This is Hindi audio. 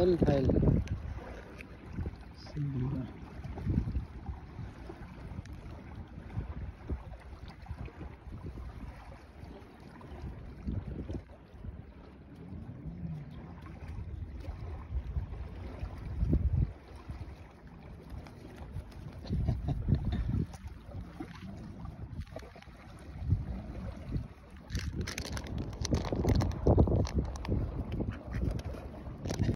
hello help